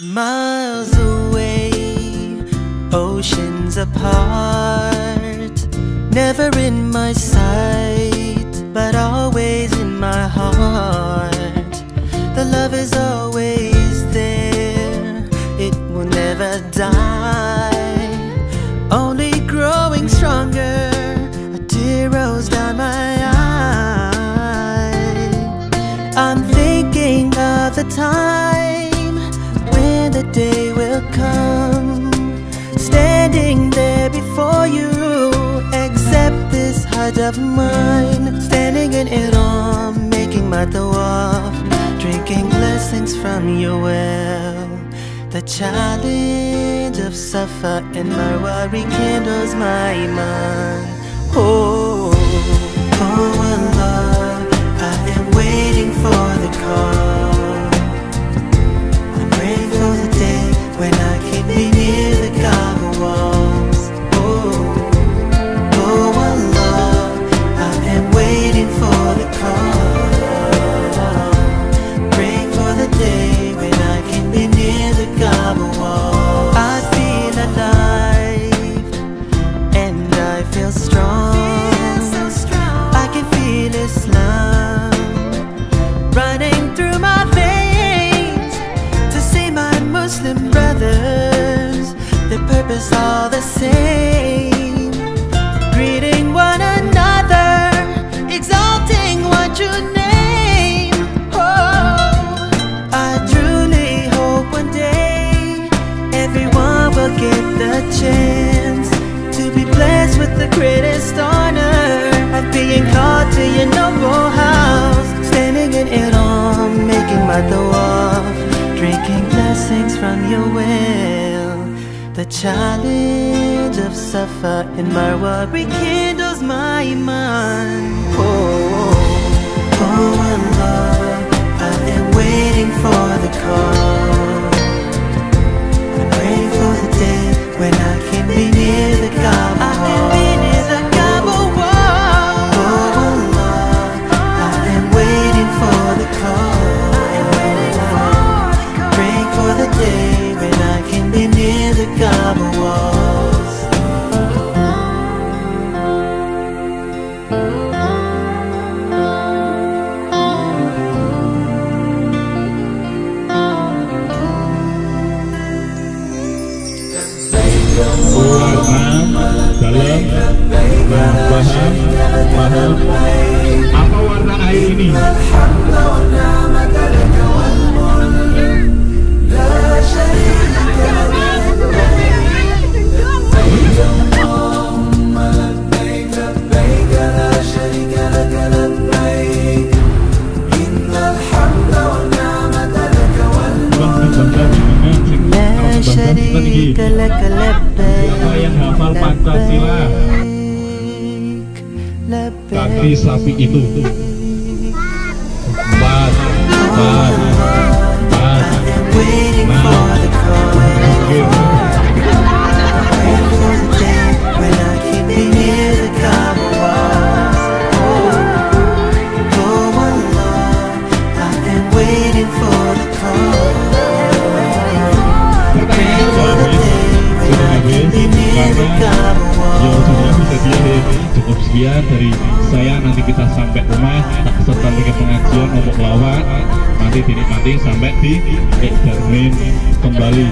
Miles away, oceans apart, never in my sight, but always in my heart. The love is always there, it will never die, only growing stronger. A tear rolls down my eye. I'm thinking of the time of mine. Standing in Haram, making my tawaf, drinking blessings from your well. The challenge of Safa and Marwa rekindles my. Oh, oh all the same. Greeting one another, exalting what you name. Oh, I truly hope one day everyone will get the chance to be blessed with the greatest honor of being called to your noble house. Standing in Haram, making my tawaf, drinking blessings from your well. The challenge of Safa and Marwa rekindles my mind. Dalam bahan mahal apa warna air ini di sapi itu. Sekian dari saya nanti kita sampai rumah tak serta dengan pengajian untuk lawak nanti dinikmati sampai di Ekdarmin kembali.